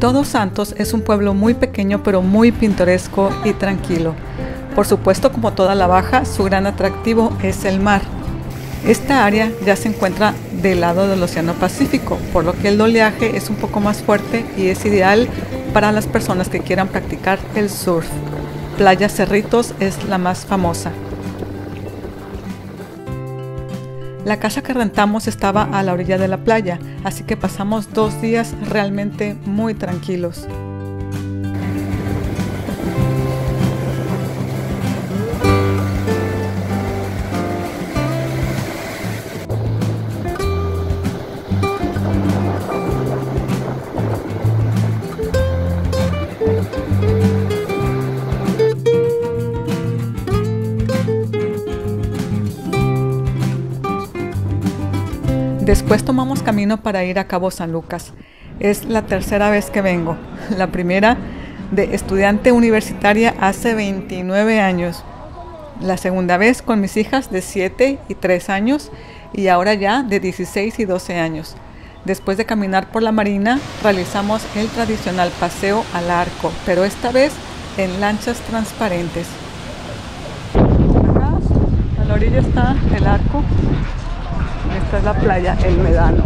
Todos Santos es un pueblo muy pequeño pero muy pintoresco y tranquilo. Por supuesto, como toda la baja, su gran atractivo es el mar. Esta área ya se encuentra del lado del Océano Pacífico, por lo que el oleaje es un poco más fuerte y es ideal para las personas que quieran practicar el surf. Playa Cerritos es la más famosa. La casa que rentamos estaba a la orilla de la playa, así que pasamos dos días realmente muy tranquilos. Después tomamos camino para ir a Cabo San Lucas. Es la tercera vez que vengo. La primera de estudiante universitaria hace 29 años. La segunda vez con mis hijas de 7 y 3 años y ahora ya de 16 y 12 años. Después de caminar por la marina, realizamos el tradicional paseo al arco, pero esta vez en lanchas transparentes. Acá a la orilla está el arco esta es la playa El Medano.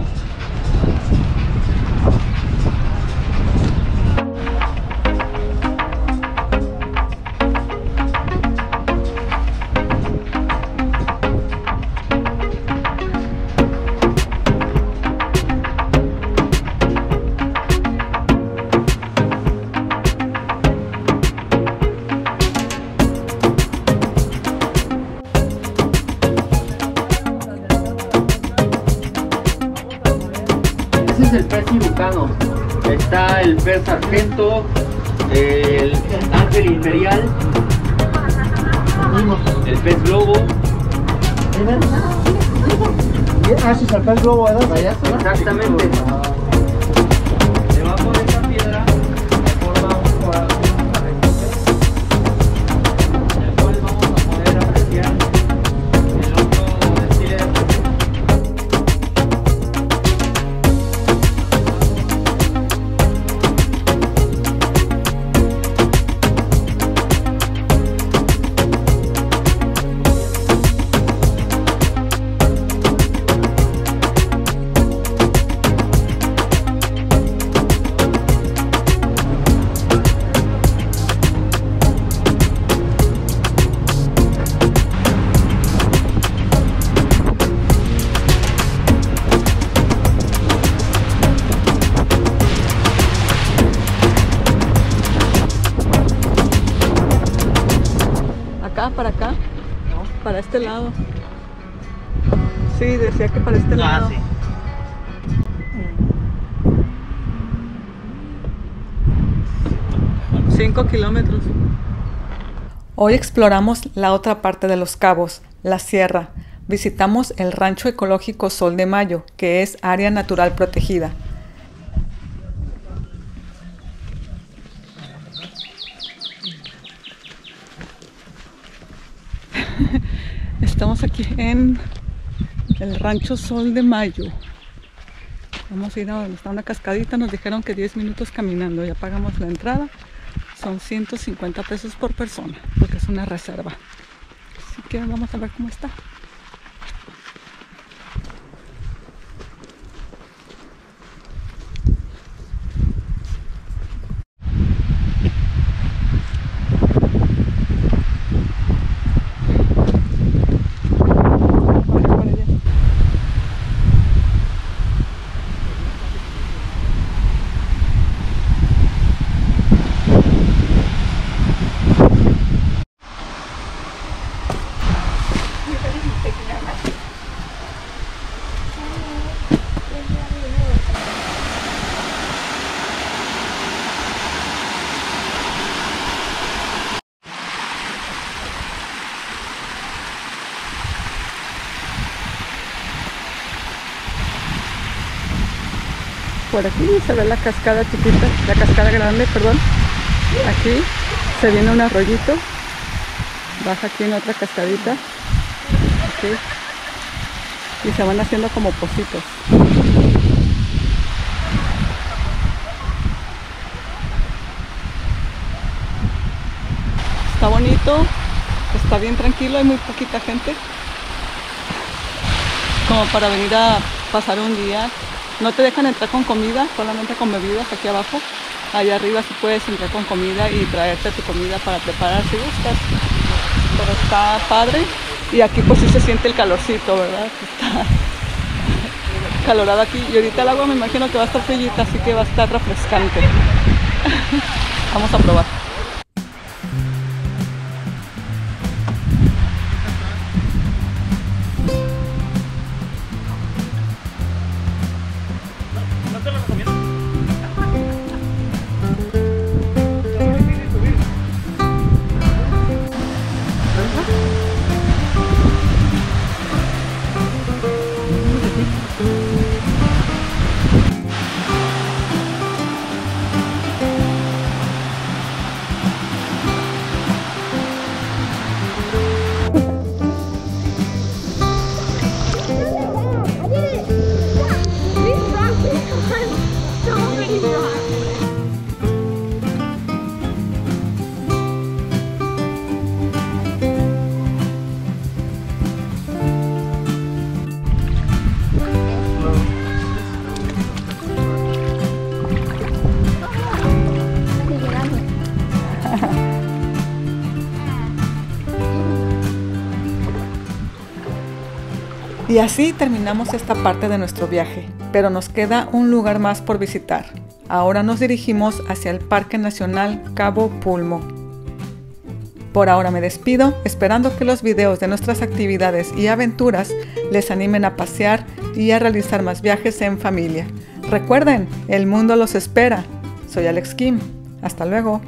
El pez cirucano. Está el pez sargento, el ángel imperial, el pez globo. Sí, el pez globo, ¿verdad? Exactamente. Este lado. Sí, decía que para este lado. Ah, sí. Cinco kilómetros. Hoy exploramos la otra parte de los cabos, la sierra. Visitamos el rancho ecológico Sol de Mayo, que es área natural protegida. Estamos aquí en el rancho Sol de Mayo. Vamos a ir a donde está una cascadita. Nos dijeron que 10 minutos caminando. Ya pagamos la entrada. Son 150 pesos por persona, porque es una reserva. Así que vamos a ver cómo está. por aquí se ve la cascada chiquita, la cascada grande, perdón. Aquí se viene un arroyito, baja aquí en otra cascadita, aquí, y se van haciendo como pocitos. Está bonito, está bien tranquilo, hay muy poquita gente, como para venir a pasar un día no te dejan entrar con comida, solamente con bebidas aquí abajo. Allá arriba sí puedes entrar con comida y traerte tu comida para preparar si gustas. Pero está padre. Y aquí pues sí se siente el calorcito, ¿verdad? Está calorado aquí. Y ahorita el agua me imagino que va a estar frillita, así que va a estar refrescante. Vamos a probar. Y así terminamos esta parte de nuestro viaje, pero nos queda un lugar más por visitar. Ahora nos dirigimos hacia el Parque Nacional Cabo Pulmo. Por ahora me despido, esperando que los videos de nuestras actividades y aventuras les animen a pasear y a realizar más viajes en familia. Recuerden, el mundo los espera. Soy Alex Kim. Hasta luego.